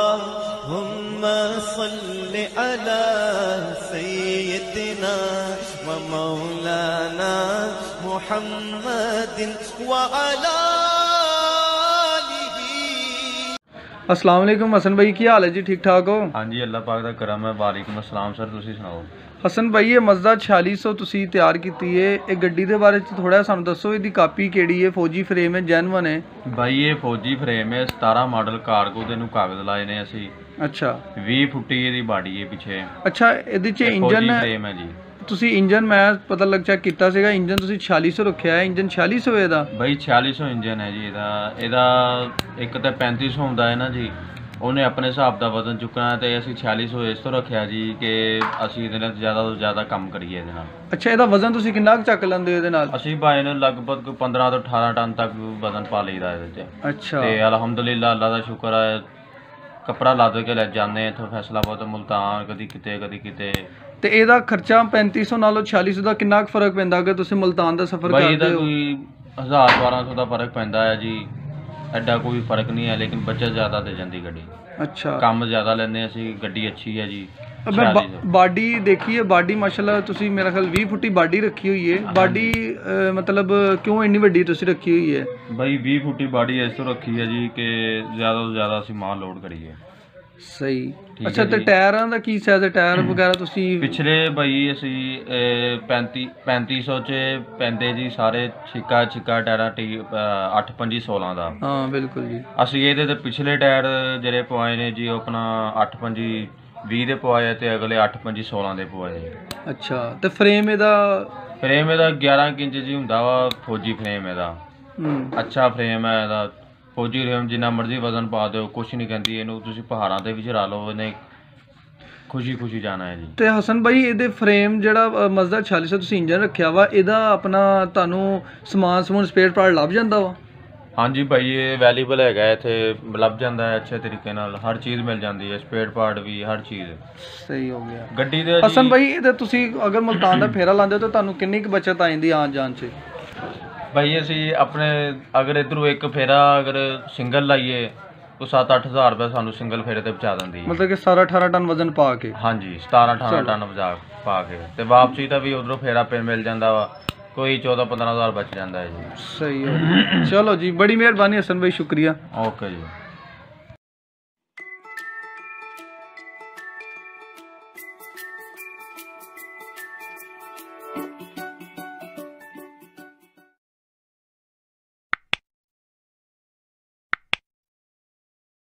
اللهم صل على سيدنا ومولانا محمد وعلى السلام علیکم حسن بھائی کیا حال ہے؟ جی ٹھیک ٹھاک ہو؟ ہاں جی اللہ پاک دا کرم ہے وعلیکم السلام سر تھی سناؤ۔ ਹਸਨ ਭਾਈ ਇਹ ਮਜ਼ਦਾ 4600 ਤੁਸੀਂ ਤਿਆਰ ਕੀਤੀ ਹੈ ਇਹ ਗੱਡੀ ਦੇ ਬਾਰੇ ਚ ਥੋੜਾ ਸਾਨੂੰ ਦੱਸੋ ਇਹਦੀ ਕਾਪੀ ਕਿਹੜੀ ਹੈ ਫੌਜੀ ਫਰੇਮ ਹੈ ਜੈਨੂਨ ਹੈ ਬਾਈ ਇਹ ਫੌਜੀ ਫਰੇਮ ਹੈ 17 ਮਾਡਲ ਕਾਰਗੋ ਦੇ ਨੂੰ ਕਾਗਜ਼ ਲਾਏ ਨੇ ਅਸੀਂ। ਅੱਛਾ। 20 ਫੁੱਟੀ ਇਹਦੀ ਬਾਡੀ ਹੈ ਪਿੱਛੇ। ਅੱਛਾ ਇਹਦੇ ਚ ਇੰਜਨ ਫਰੇਮ ਹੈ ਜੀ। ਤੁਸੀਂ ਇੰਜਨ ਮੈਂ ਪਤਾ ਲੱਗ ਚੈੱਕ ਕੀਤਾ ਸੀਗਾ ਇੰਜਨ ਤੁਸੀਂ 4600 ਰੱਖਿਆ ਹੈ ਇੰਜਨ 4600 ਹੈ ਇਹਦਾ? ਬਾਈ 4600 ਇੰਜਨ ਹੈ ਜੀ ਇਹਦਾ। ਇਹਦਾ ਇੱਕ ਤਾਂ 3500 ਹੁੰਦਾ ਹੈ ਨਾ ਜੀ। ਉਹਨੇ ਆਪਣੇ ਹਿਸਾਬ ਦਾ ਵਜ਼ਨ ਚੁੱਕਣਾ ਤੇ ਅਸੀਂ 4600 ਇਸ ਤੋਂ ਰੱਖਿਆ ਜੀ ਕਿ ਅਸੀਂ ਇਹਦੇ ਨਾਲ ਜ਼ਿਆਦਾ ਤੋਂ ਜ਼ਿਆਦਾ ਕੰਮ ਕਰੀਏ ਇਹਦੇ ਨਾਲ। ਅੱਛਾ ਇਹਦਾ ਵਜ਼ਨ ਤੁਸੀਂ ਕਿੰਨਾ ਕੁ ਚੱਕ ਲੈਂਦੇ ਹੋ ਇਹਦੇ ਨਾਲ? ਅਸੀਂ ਬਾਈ ਨੂੰ ਲਗਭਗ ਕੋਈ 15 ਤੋਂ 18 ਟਨ ਤੱਕ ਵਜ਼ਨ ਪਾ ਲਈਦਾ ਇਹਦੇ 'ਚ। ਅੱਛਾ। ਤੇ ਅਲਹਮਦੁਲਿਲਾ ਅੱਲਾ ਦਾ ਸ਼ੁਕਰ ਹੈ ਕਪੜਾ ਲੱਦ ਕੇ ਲੈ ਜਾਂਦੇ ਇੱਥੋਂ ਫੈਸਲਾਬਾਦ ਮੁਲਤਾਨ ਕਦੀ ਕਿਤੇ ਕਦੀ ਕਿਤੇ। ਤੇ ਇਹਦਾ ਖਰਚਾ 3500 ਨਾਲੋਂ 4600 ਦਾ ਕਿੰਨਾ ਕੁ ਫ਼ਰਕ ਪੈਂਦਾ? ਅਗਰ ਤੁਸੀਂ ਮੁਲਤਾਨ ਦਾ ਸਫ਼ਰ ਬਾਈ ਇਹਦਾ ਕਰਦੇ ਹੋ। ਕੋਈ 1000 1200 ਦਾ ਫ਼ਰਕ ਪੈਂਦਾ ਹੈ ਜੀ। ਐਡਾ ਕੋਈ ਫ਼ਰਕ ਨਹੀਂ ਹੈ ਲੇਕਿਨ ਬੱਚਤ ਜ਼ਿਆਦਾ ਦੇ ਜਾਂਦੀ ਗੱਡੀ। ਅੱਛਾ। ਕੰਮ ਜ਼ਿਆਦਾ ਲੈਂਦੇ ਅਸੀਂ ਗੱਡੀ ਅੱਛੀ ਹੈ ਜੀ ਮੈਂ 46 ਸੌ। ਬਾਡੀ ਦੇਖੀ ਹੈ ਬਾਡੀ ਮਾਸ਼ਾਅੱਲਾ ਤੁਸੀਂ ਮੇਰਾ ਖਿਆਲ 20 ਫੁੱਟੀ ਬਾਡੀ ਰੱਖੀ ਹੋਈ ਹੈ। ਬਾਡੀ ਮਤਲਬ ਕਿਉਂ ਇੰਨੀ ਵੱਡੀ ਤੁਸੀਂ ਰੱਖੀ ਹੋਈ ਹੈ? ਬਾਈ 20 ਫੁੱਟੀ ਬਾਡੀ ਇਸ ਤੋਂ ਰੱਖੀ ਹੈ ਜੀ ਕਿ ਜ਼ਿਆਦਾ ਤੋਂ ਜ਼ਿਆਦਾ ਅਸੀਂ ਮਾਲ ਲੋਡ ਕਰੀਏ। ਸਹੀ। ਠੀਕ ਅੱਛਾ ਹੈ ਤੇ ਜੀ। ਟਾਇਰਾਂ ਦਾ ਕੀ ਸਾਈਜ਼ ਹੈ? ਟਾਇਰ ਵਗੈਰਾ ਤੁਸੀਂ ਪਿਛਲੇ ਬਾਈ ਅਸੀਂ ਅਹ, 35 3500 ਚ ਪੈਂਦੇ ਜੀ ਸਾਰੇ ਛਿੱਕਾ ਛਿੱਕਾ ਟਾਇਰਾਂ ਟੀ 8 5 16 ਦਾ। ਹਾਂ ਬਿਲਕੁਲ ਜੀ। ਅਸੀਂ ਇਹਦੇ ਤੇ ਪਿਛਲੇ ਟਾਇਰ ਜਿਹੜੇ ਪਵਾਏ ਨੇ ਜੀ ਉਹ ਆਪਣਾ 8 5 20 ਦੇ ਪਵਾਏ ਆ ਤੇ ਅਗਲੇ 8 5 16 ਦੇ ਪਵਾਏ ਨੇ। ਅੱਛਾ ਤੇ ਫਰੇਮ ਇਹਦਾ ਫਰੇਮ ਇਹਦਾ 11 ਕੁ ਇੰਚ ਜੀ ਹੁੰਦਾ ਵਾ ਫੌਜੀ ਫਰੇਮ ਇਹਦਾ। ਹਮ, ਅੱਛਾ ਫਰੇਮ ਹੈ ਇਹਦਾ। ਫੌਜੀ ਫਰੇਮ ਜਿੰਨਾ ਮਰਜ਼ੀ ਵਜ਼ਨ ਪਾ ਦਿਓ ਕੁਛ ਨਹੀਂ ਕਹਿੰਦੀ ਇਹਨੂੰ ਤੁਸੀਂ ਪਹਾੜਾਂ ਤੇ ਵੀ ਚੜਾ ਲਓ ਇਹਨੇ ਖੁਸ਼ੀ ਖੁਸ਼ੀ ਜਾਣਾ ਹੈ ਜੀ। ਤੇ ਹਸਨ ਭਾਈ ਇਹਦੇ ਫਰੇਮ ਜਿਹੜਾ ਮਜ਼ਦਾ 4600 ਤੁਸੀਂ ਇੰਜਨ ਰੱਖਿਆ ਵਾ ਇਹਦਾ ਆਪਣਾ ਤੁਹਾਨੂੰ ਸਮਾਨ ਸਮੂਨ ਸਪੇਅਰ ਪਾਰਟ ਲੱਭ ਜਾਂਦਾ ਵਾ? ਹਾਂਜੀ ਭਾਈ ਇਹ ਅਵੇਲੇਬਲ ਹੈਗਾ ਇੱਥੇ ਲੱਭ ਜਾਂਦਾ ਹੈ ਅੱਛੇ ਤਰੀਕੇ ਨਾਲ ਹਰ ਚੀਜ਼ ਮਿਲ ਜਾਂਦੀ ਹੈ ਸਪੇਅਰ ਪਾਰਟ ਵੀ ਹਰ ਚੀਜ਼। ਸਹੀ ਹੋ ਗਿਆ। ਗੱਡੀ ਦੇ ਹਸਨ ਭਾਈ ਇਹਦੇ ਤੁਸੀਂ ਅਗਰ ਮੁਲਤਾਨ ਦਾ ਫੇਰਾ ਲਾਉਂਦੇ ਹੋ ਤਾਂ ਤੁਹਾਨੂੰ ਕਿੰਨੀ ਕੁ ਬਚਤ ਆ ਜਾਂਦੀ ਆਉਣ ਜਾਣ 'ਚ? ਭਾਈ ਅਸੀਂ ਆਪਣੇ ਅਗਰ ਇਧਰੋਂ ਇੱਕ ਫੇਰਾ ਅਗਰ ਸਿੰਗਲ ਲਾਈਏ ਉਹ 7-8000 ਰੁਪਏ ਸਾਨੂੰ ਸਿੰਗਲ ਫੇਰੇ ਤੇ ਪਹੁੰਚਾ ਦਿੰਦੀ ਹੈ। ਮਤਲਬ ਕਿ 17 18 ਟਨ ਵਜ਼ਨ ਪਾ ਕੇ। ਹਾਂਜੀ 17-18 ਟਨ ਵਜਾ ਪਾ ਕੇ। ਤੇ ਵਾਪਸੀ ਦਾ ਵੀ ਉਧਰੋਂ ਫੇਰਾ ਪੇ ਮਿਲ ਜਾਂਦਾ ਵਾ ਕੋਈ 14-15000 ਬਚ ਜਾਂਦਾ ਹੈ ਜੀ। ਸਹੀ ਹੋ ਚਲੋ ਜੀ ਬੜੀ ਮਿਹਰਬਾਨੀ ਹਸਨ ਭਾਈ ਸ਼ੁਕਰੀਆ। ਓਕੇ ਜੀ।